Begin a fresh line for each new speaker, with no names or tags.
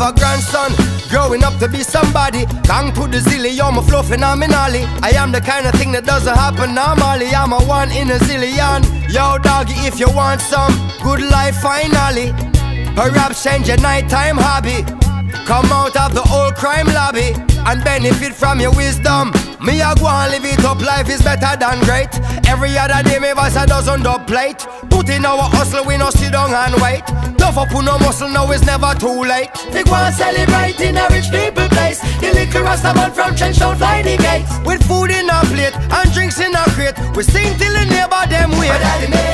a grandson. Growing up to be somebody. Gang to the zilly, you're my flow phenomenally. I am the kind of thing that doesn't happen normally. I'm a one in a zillion. Yo, doggy, if you want some good life finally. Perhaps change your nighttime hobby. Come out of the old crime lobby and benefit from your wisdom. Me a go and live it up, life is better than great. Every other day me voice a dozen dub plate. Put in our hustle, we no sit down and wait. Tough up, no muscle, now it's never too late.
They go and celebrate in a rich people place. The liquor rasta man from Trench don't fly the gates.
With food in a plate and drinks in a crate, we sing till the neighbor them wait.